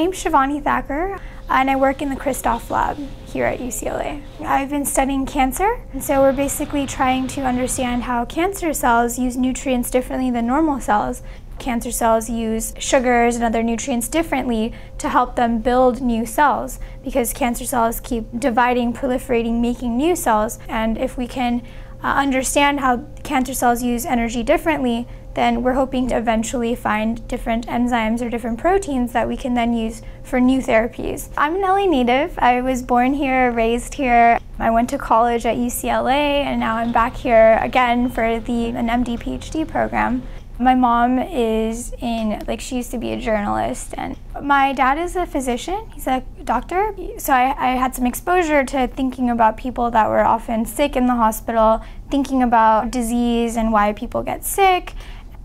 name's Shivani Thaker, and I work in the Christofk lab here at UCLA. I've been studying cancer, and so we're basically trying to understand how cancer cells use nutrients differently than normal cells. Cancer cells use sugars and other nutrients differently to help them build new cells because cancer cells keep dividing, proliferating, making new cells. And if we can uh, understand how cancer cells use energy differently, then we're hoping to eventually find different enzymes or different proteins that we can then use for new therapies. I'm an LA native. I was born here, raised here. I went to college at UCLA and now I'm back here again for the an MD PhD program. My mom is in, like, she used to be a journalist, and my dad is a physician. He's a doctor. So I, I, had some exposure to thinking about people that were often sick in the hospital, thinking about disease and why people get sick.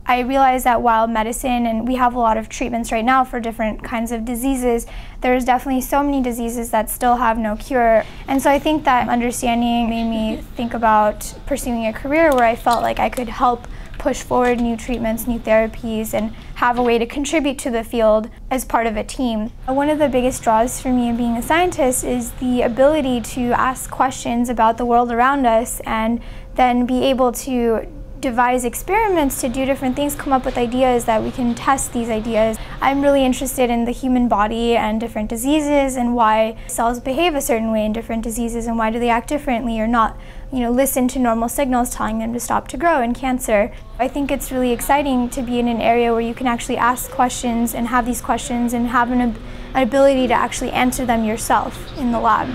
I realized that while medicine, and we have a lot of treatments right now for different kinds of diseases, there's definitely so many diseases that still have no cure. And so I think that understanding made me think about pursuing a career where I felt like I could help push forward new treatments, new therapies, and have a way to contribute to the field as part of a team. One of the biggest draws for me in being a scientist is the ability to ask questions about the world around us and then be able to devise experiments to do different things, come up with ideas that we can test these ideas. I'm really interested in the human body and different diseases and why cells behave a certain way in different diseases and why do they act differently or not you know, listen to normal signals telling them to stop to grow in cancer. I think it's really exciting to be in an area where you can actually ask questions and have these questions and have an, an ability to actually answer them yourself in the lab.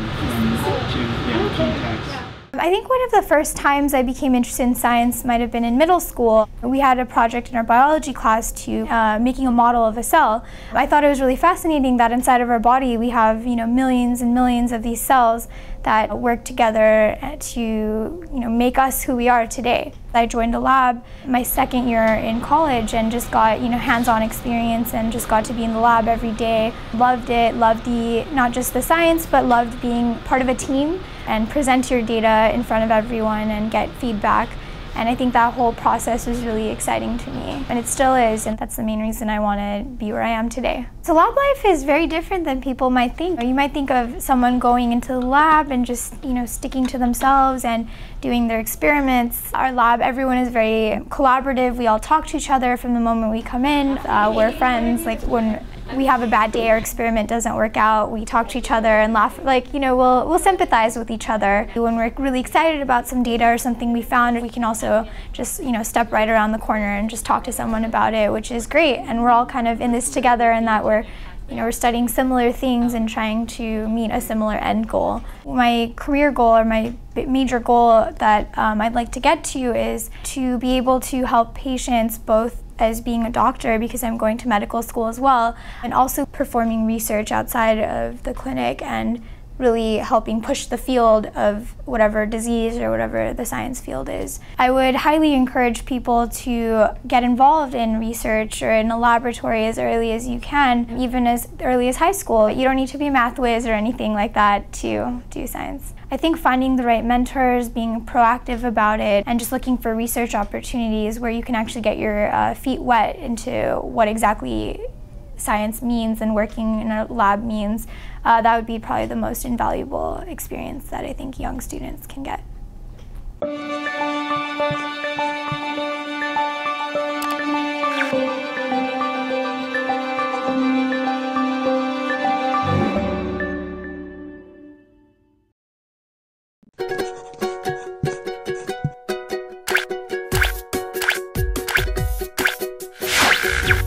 I think one of the first times I became interested in science might have been in middle school. We had a project in our biology class to uh, making a model of a cell. I thought it was really fascinating that inside of our body we have you know millions and millions of these cells that work together to you know make us who we are today. I joined a lab my second year in college and just got you know hands-on experience and just got to be in the lab every day. Loved it, loved the not just the science but loved being part of a team and present your data in front of everyone and get feedback. And I think that whole process was really exciting to me. And it still is, and that's the main reason I want to be where I am today. So lab life is very different than people might think. You might think of someone going into the lab and just, you know, sticking to themselves and doing their experiments. Our lab, everyone is very collaborative. We all talk to each other from the moment we come in. Uh, we're friends. Like when we have a bad day, our experiment doesn't work out, we talk to each other and laugh, like, you know, we'll, we'll sympathize with each other. When we're really excited about some data or something we found, we can also just, you know, step right around the corner and just talk to someone about it, which is great. And we're all kind of in this together and that we're you know, we're studying similar things and trying to meet a similar end goal. My career goal or my major goal that um, I'd like to get to is to be able to help patients both as being a doctor because I'm going to medical school as well, and also performing research outside of the clinic and really helping push the field of whatever disease or whatever the science field is. I would highly encourage people to get involved in research or in a laboratory as early as you can, even as early as high school. You don't need to be math whiz or anything like that to do science. I think finding the right mentors, being proactive about it, and just looking for research opportunities where you can actually get your uh, feet wet into what exactly science means and working in a lab means, uh, that would be probably the most invaluable experience that I think young students can get. you